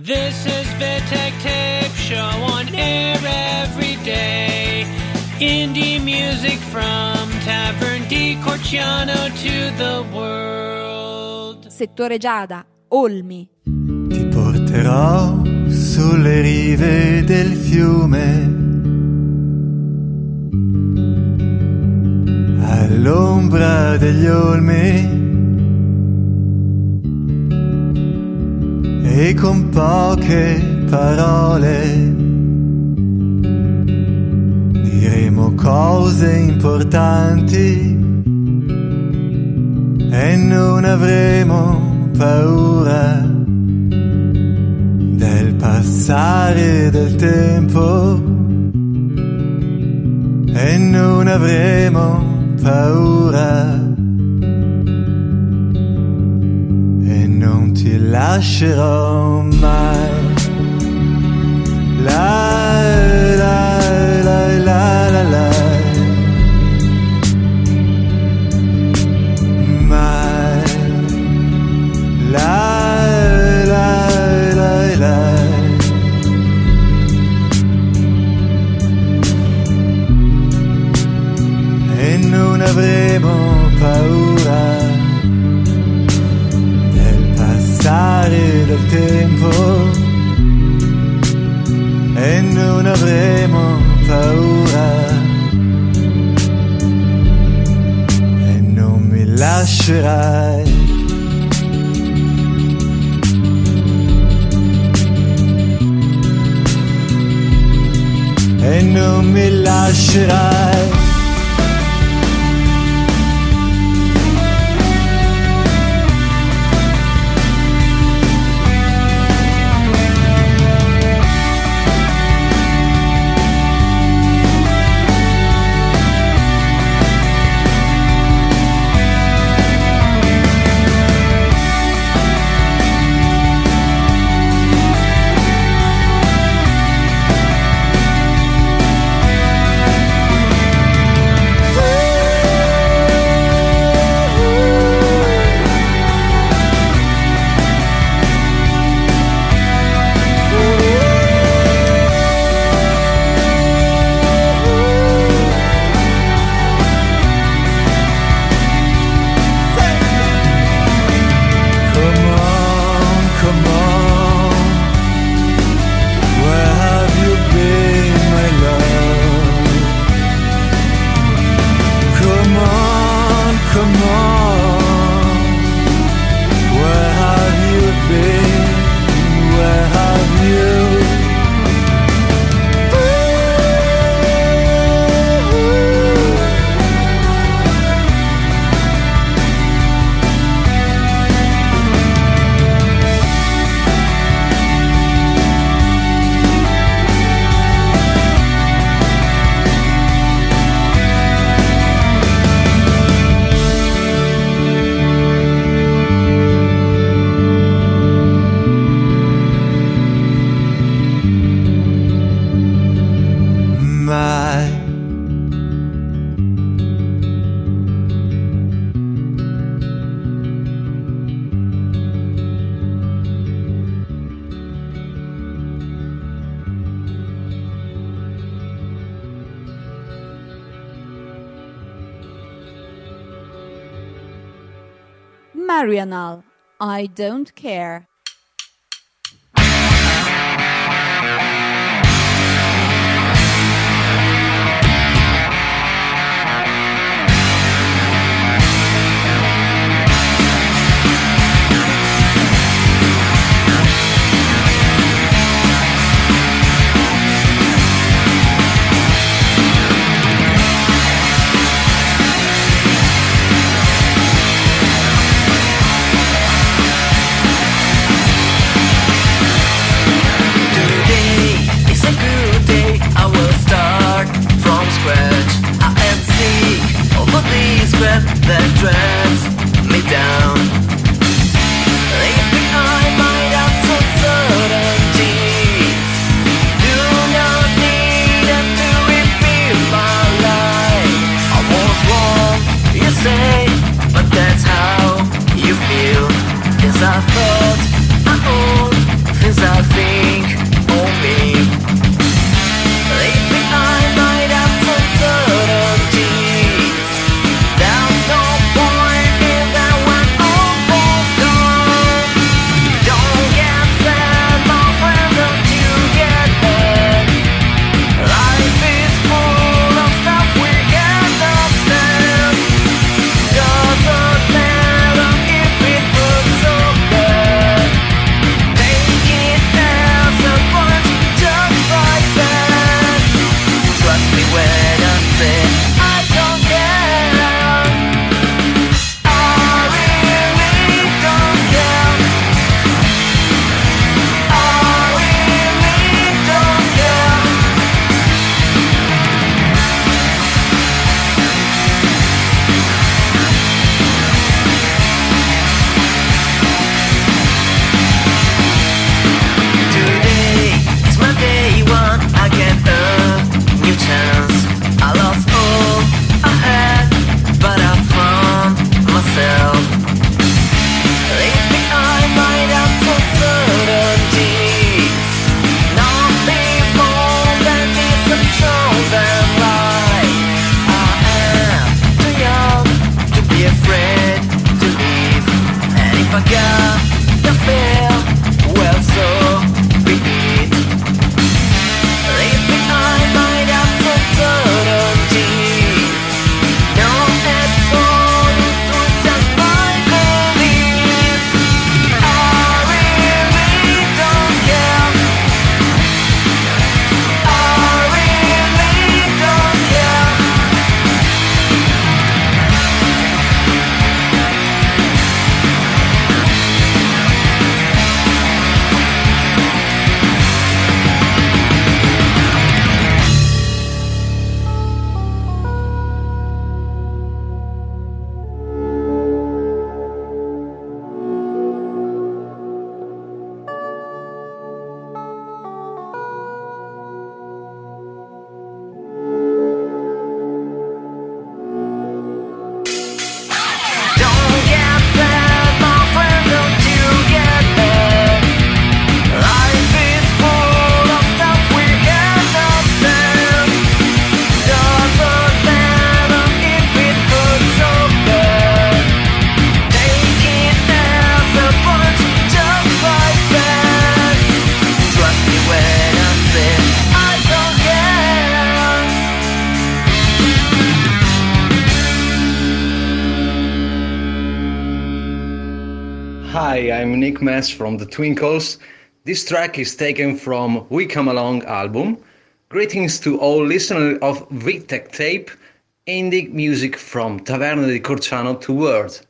This is Vitek Tape Show on air every day. Indie music from Tavern di Corciano to the world. Settore Giada, Olmi. Ti porterò sulle rive del fiume. All'ombra degli olmi. E con poche parole diremo cose importanti e non avremo paura del passare del tempo e non avremo paura non ti lascerò mai. La la lascerai. E non mi lascerai. Marianal, I don't care. mess from the Twinkles. This track is taken from We Come Along album. Greetings to all listeners of Vitek Tape, indie music from Taverna di Corciano to World.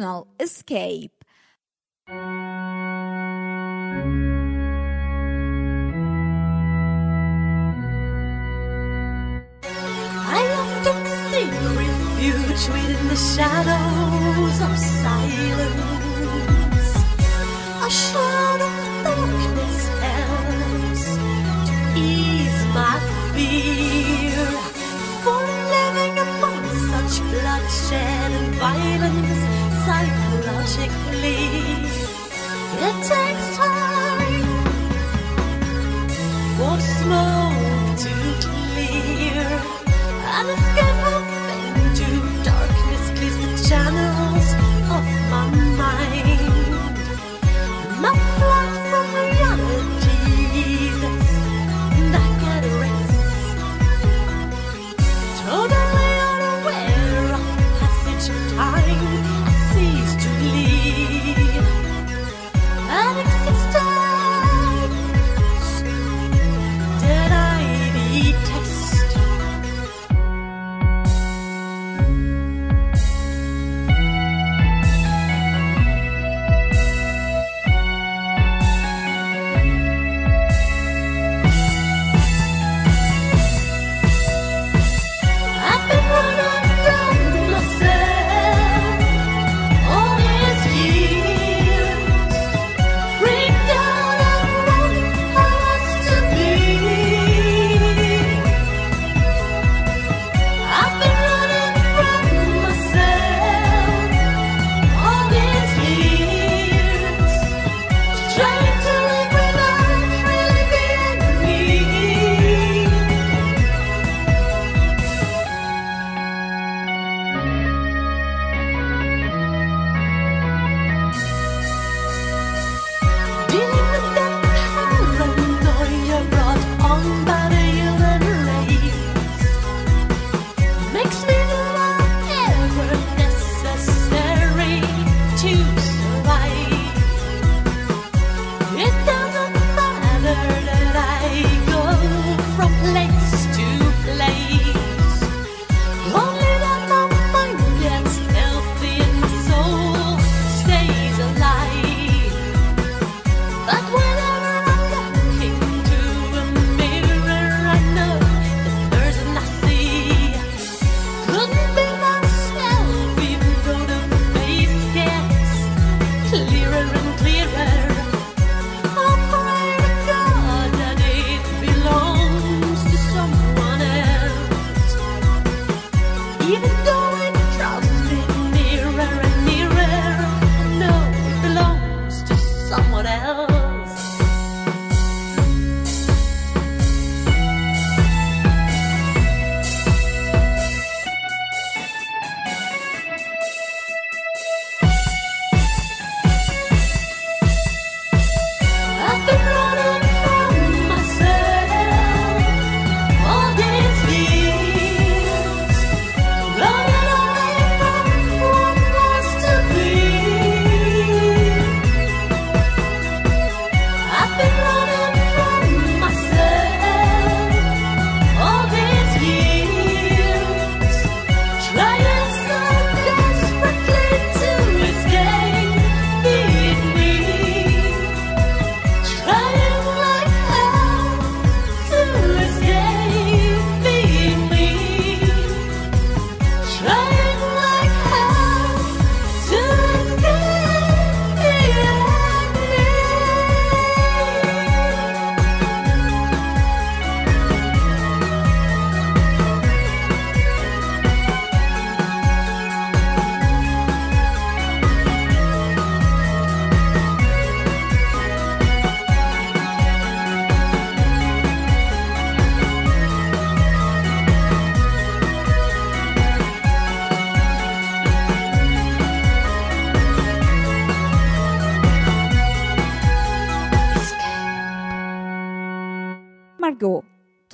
emotional escape. I often refuge within the shadows of silence.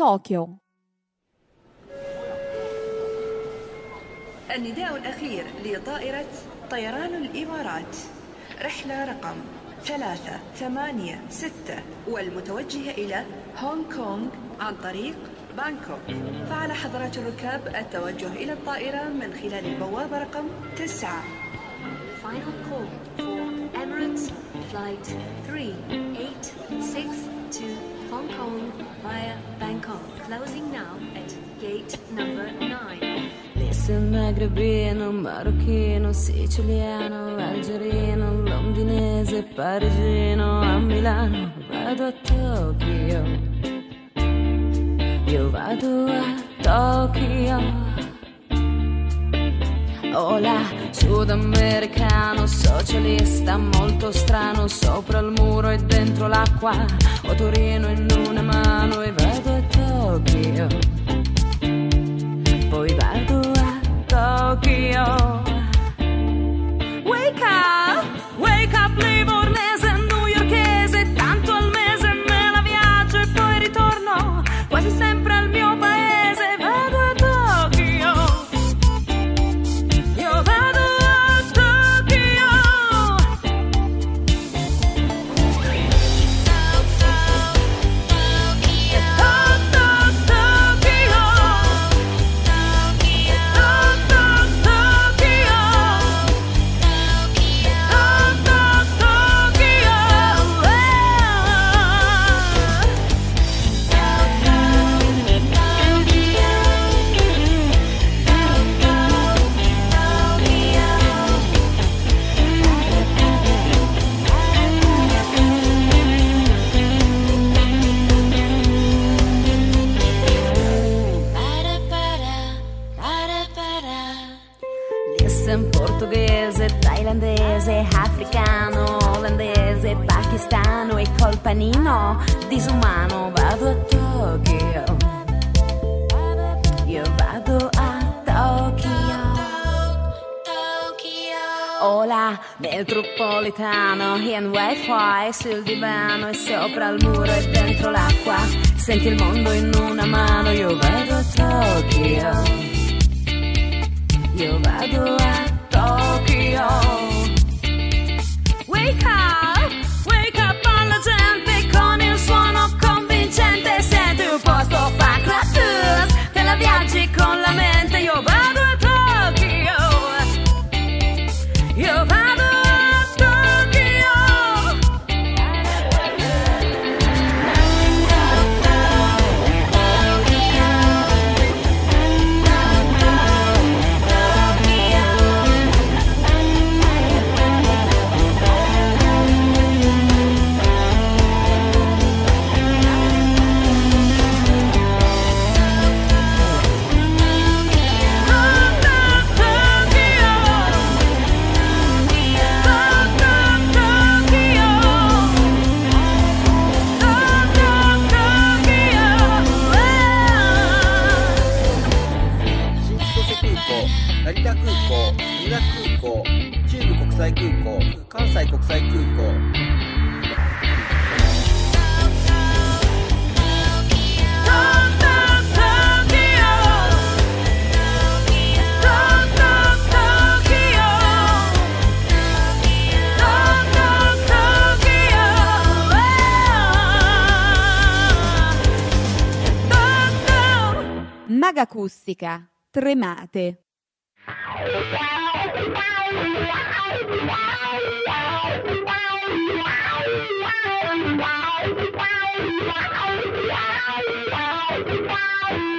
Tokyo. النداء الأخير لطائرة طيران الإمارات. رحلة رقم ثلاثة ثمانية ستة والمتوجهة إلى هونغ كونغ عن طريق بانكوك. فعلى حضرات الركاب التوجه إلى الطائرة من خلال البوابة رقم تسعة. Final call for Emirates Flight 3862 to Hong Kong via Bangkok. Closing now at gate number 9. Listen magrebino, marocchino, siciliano, algerino, londinese, parigino, a Milano, vado a Tokyo. Io vado a Tokyo. Hola, sudamericano, socialista, molto strano, sopra il muro e dentro l'acqua. Ho Torino in una mano e vado a Tokyo. Thailandese, africano, olandese, pakistano e col panino disumano vado a Tokyo. Io vado a Tokyo. Hola, metropolitano, in wifi sul divano e sopra il muro e dentro l'acqua. Senti il mondo in una mano, io vado a Tokyo. Io vado a Tokyo. Jamaica. Saga acustica. Tremate. Voi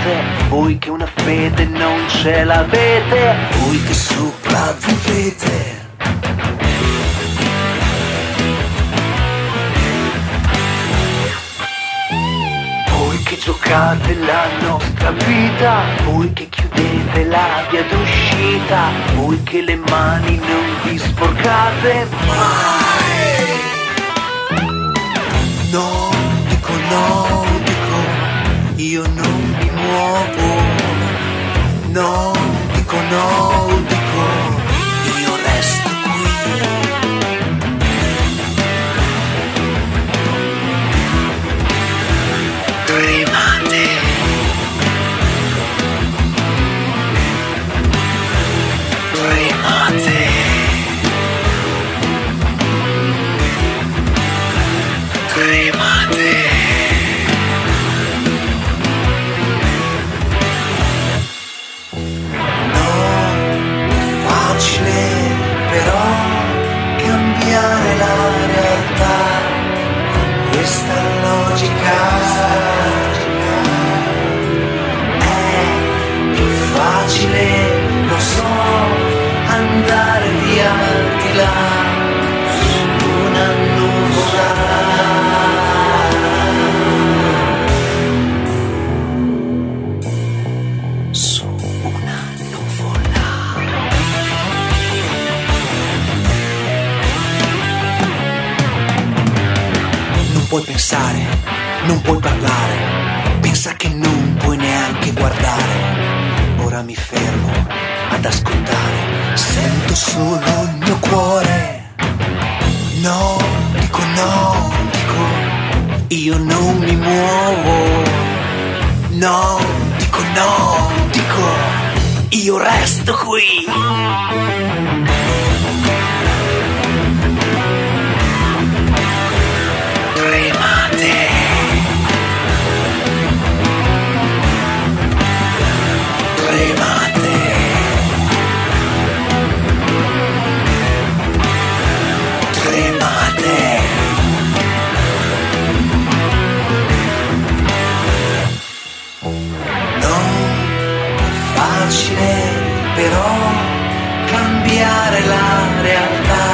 dite, voi che una fede non ce l'avete, voi che sopravvivete. Voi che giocate la nostra vita, voi che chiudete la via d'uscita, voi che le mani non vi sporcate? Mai. No, dico no, mi. No, dico no, puoi pensare, non puoi parlare, pensa che non puoi neanche guardare. Ora mi fermo ad ascoltare, sento solo il mio cuore. No, dico no, dico, io non mi muovo. No, dico no, dico, io resto qui. Facile però cambiare la realtà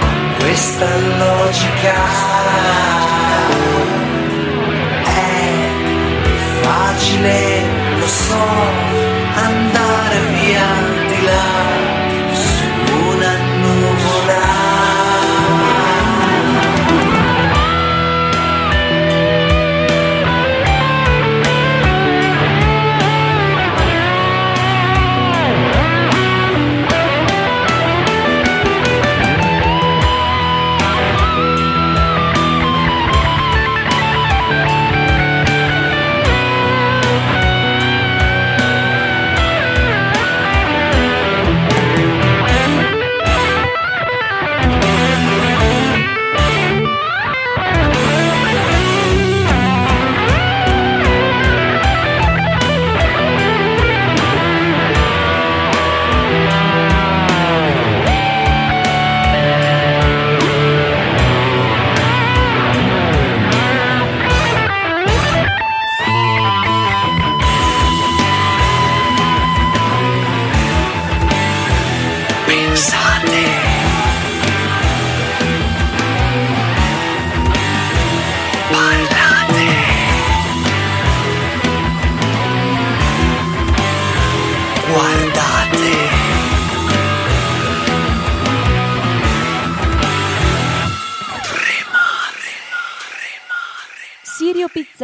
con questa logica. È facile, lo so, andare via di là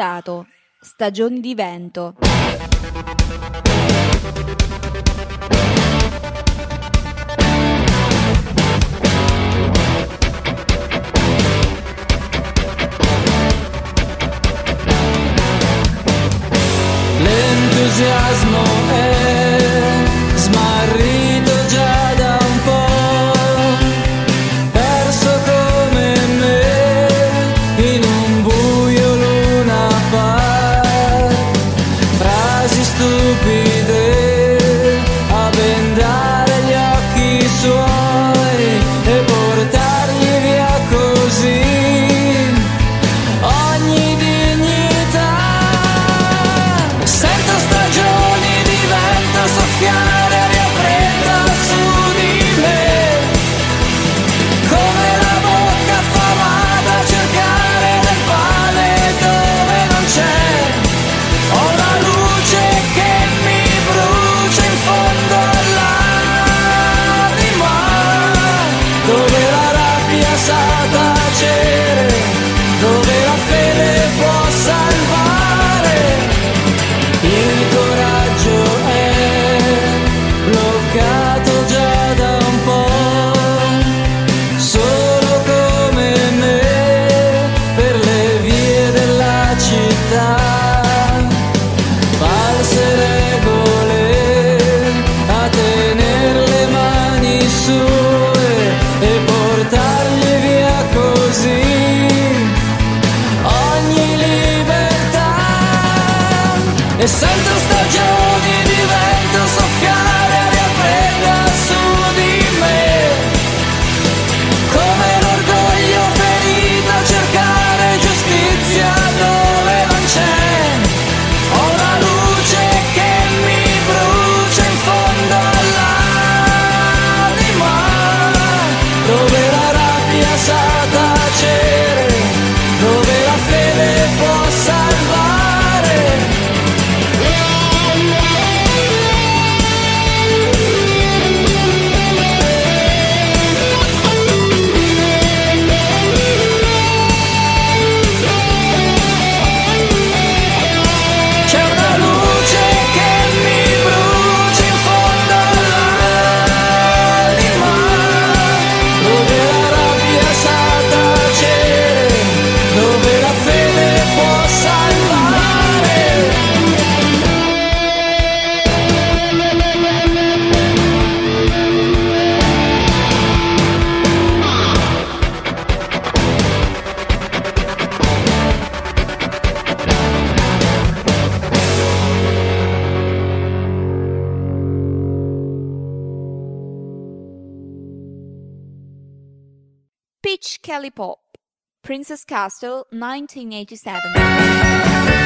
Pizzato, stagioni di vento. Kelly Pop, Princess Castle, 1987.